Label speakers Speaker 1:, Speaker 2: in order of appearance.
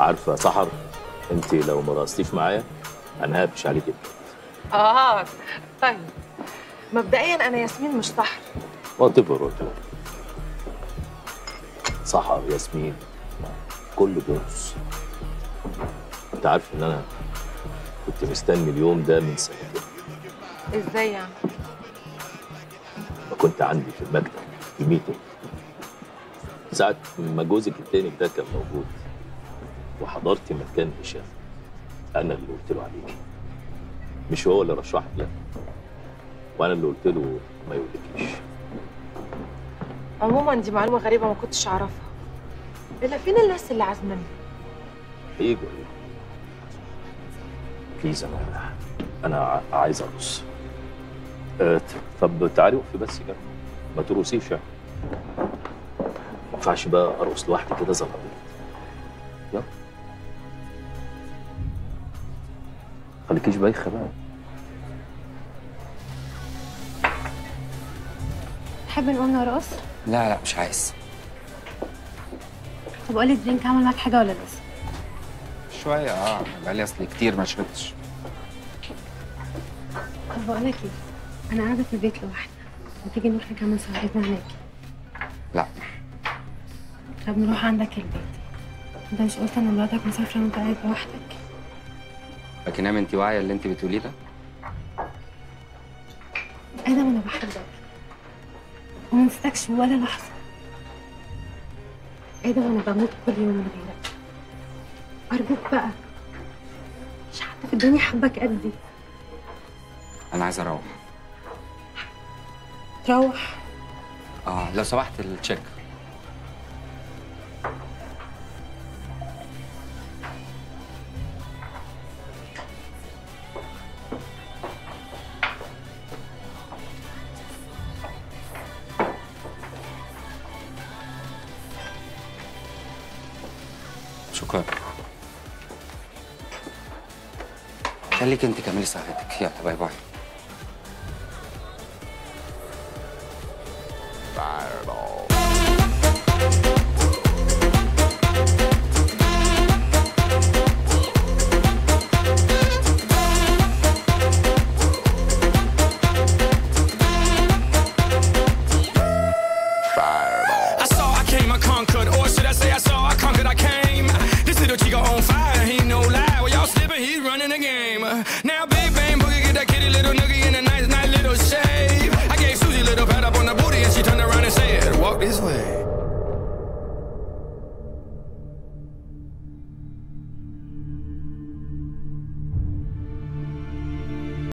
Speaker 1: عارفة يا سحر انت لو ما رقصتيش معايا أنا هقفش عليك. جدا
Speaker 2: آه طيب. مبدئيا أنا ياسمين مش صح
Speaker 1: whatever what سحر ياسمين كله بيرقص أنت عارف إن أنا كنت مستني اليوم ده من سنتين.
Speaker 2: إزاي يعني؟
Speaker 1: ما كنت عندي في المكتب في meeting ساعة ما جوزك التاني ده كان موجود. وحضرتي مكان هشام. أنا اللي قلت له عليكي مش هو اللي رشحك لا وأنا اللي قلت له ما يقولكيش.
Speaker 2: عموما دي معلومة غريبة ما كنتش أعرفها. إلا فين الناس اللي عازمني
Speaker 1: هيجوا بليز أنا ع- عايز أرقص. أه طب تعالي وقفي بس كده. ما ترقصيش يعني. ما ينفعش بقى أرقص لوحدي كده زي العبيط يلا. خليكيش بايخة بقى
Speaker 2: تحب نقوم نرقص؟
Speaker 3: لا لا مش عايز
Speaker 2: طب قولي درينك عمل معاك حاجة ولا لسه؟
Speaker 3: شوية آه بقالي اصلي كتير ما شربتش
Speaker 2: طب بقول لك إيه؟ أنا قاعدة في البيت لوحدي ما تيجي نروح نكمل سهرتنا هناك
Speaker 3: لا
Speaker 2: طب نروح عندك البيت أنت مش قلت إن مراتك مسافرة وأنت قاعد لوحدك؟
Speaker 3: لكن نام انت واعية اللي أنت بتقوليه ده.
Speaker 2: أنا بحبك وما نسيتكش ولا لحظة. آدم أنا بموت كل يوم من غيرك. أرجوك بقى. مش حد في الدنيا حبك قدي
Speaker 3: أنا عايز أروح.
Speaker 2: تروح؟
Speaker 3: آه لو سمحت التشيك. شكرا خليك انت كملي صحتك يلا باي باي Fire
Speaker 4: game. Now, Big Bang Boogie get that kitty little noogie in a nice, nice little shave. I gave Susie little pat up on the booty.